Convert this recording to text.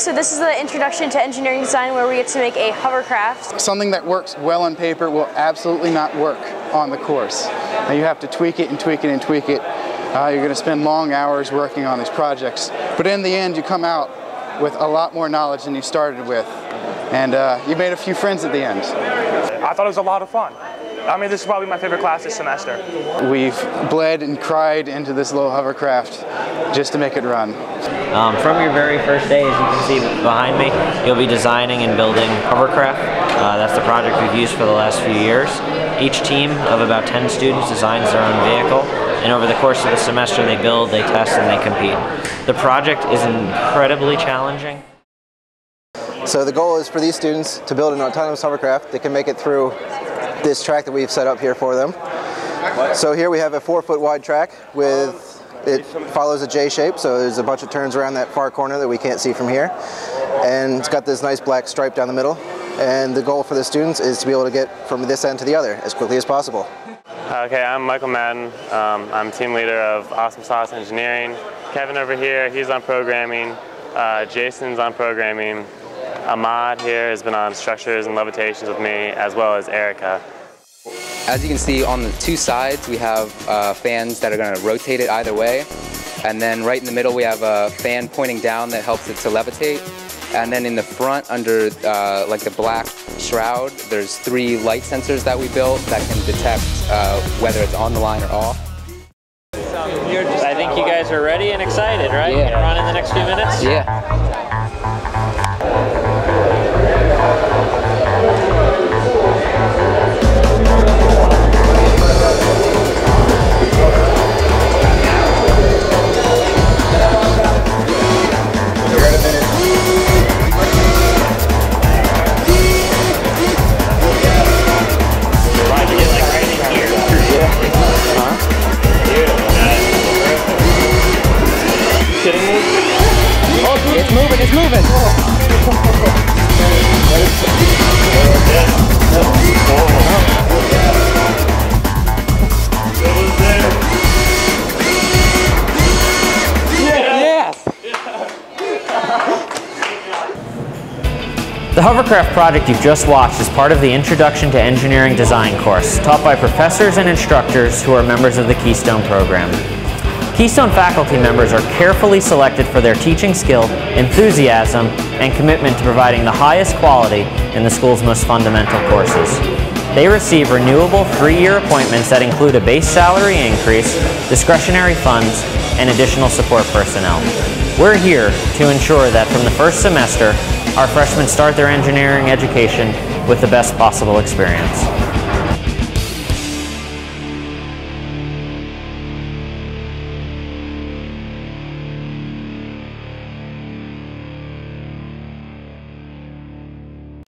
so this is the introduction to engineering design where we get to make a hovercraft. Something that works well on paper will absolutely not work on the course. Now you have to tweak it and tweak it and tweak it. Uh, you're going to spend long hours working on these projects, but in the end you come out with a lot more knowledge than you started with. And uh, you made a few friends at the end. I thought it was a lot of fun. I mean, this is probably my favorite class this semester. We've bled and cried into this little hovercraft just to make it run. Um, from your very first day, as you can see behind me, you'll be designing and building hovercraft. Uh, that's the project we've used for the last few years. Each team of about 10 students designs their own vehicle, and over the course of the semester they build, they test, and they compete. The project is incredibly challenging. So the goal is for these students to build an autonomous hovercraft that can make it through this track that we've set up here for them. So here we have a four foot wide track with it follows a J shape, so there's a bunch of turns around that far corner that we can't see from here. And it's got this nice black stripe down the middle. And the goal for the students is to be able to get from this end to the other as quickly as possible. Okay, I'm Michael Madden. Um, I'm team leader of Awesome Sauce Engineering. Kevin over here, he's on programming. Uh, Jason's on programming. Ahmad here has been on structures and levitations with me, as well as Erica. As you can see on the two sides, we have uh, fans that are going to rotate it either way. And then right in the middle, we have a fan pointing down that helps it to levitate. And then in the front, under uh, like the black shroud, there's three light sensors that we built that can detect uh, whether it's on the line or off. I think you guys are ready and excited, right? Yeah. Run in the next few minutes? Yeah. Moving, moving. The hovercraft project you've just watched is part of the Introduction to Engineering Design course, taught by professors and instructors who are members of the Keystone program. Keystone faculty members are carefully selected for their teaching skill, enthusiasm, and commitment to providing the highest quality in the school's most fundamental courses. They receive renewable three-year appointments that include a base salary increase, discretionary funds, and additional support personnel. We're here to ensure that from the first semester, our freshmen start their engineering education with the best possible experience.